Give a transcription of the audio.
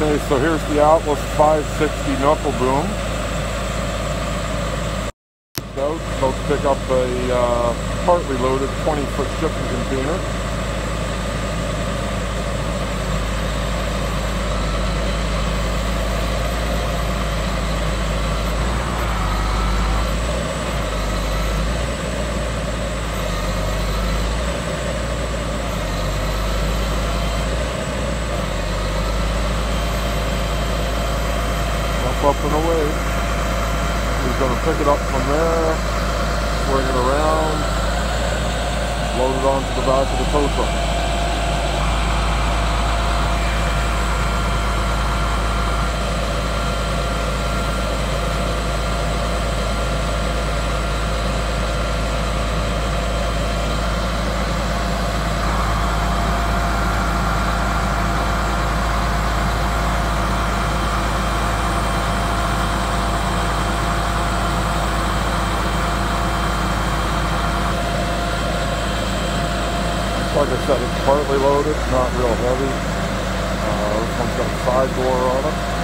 Okay, so here's the Atlas 560 knuckle boom. About to pick up a uh, partly loaded 20 foot shipping container. Up and away. He's going to pick it up from there, swing it around, load it onto the back of the tow truck. Like I said, it's partly loaded, not real heavy. Uh, this one's got a side door on it.